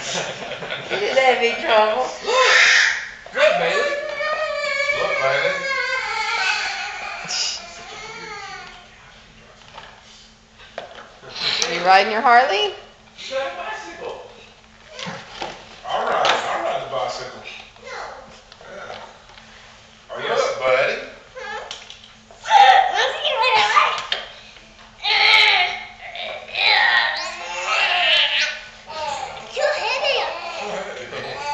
You didn't have any trouble. Good, Bailey. Look, Bailey. Are you riding your Harley? You got a bicycle. All right, all right, the bicycle. Yeah. Are you, look, buddy?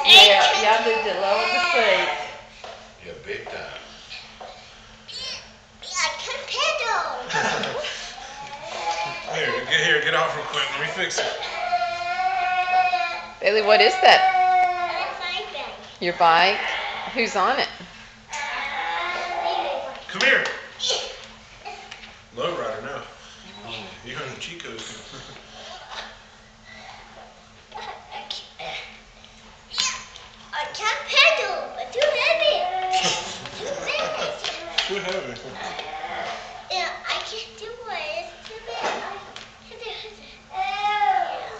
Yeah, y'all need to lower the seat. Yeah, big time. Here, get here, get off real quick. Let me fix it. Bailey, what is that? Your bike? Who's on it? Come here. Low rider now. You and the Chicos. What happened? Yeah, I can't do it. It's too big.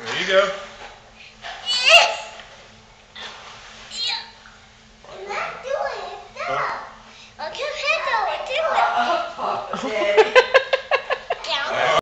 There you go. I'm not doing it. No. I'll come. Do it. Oh,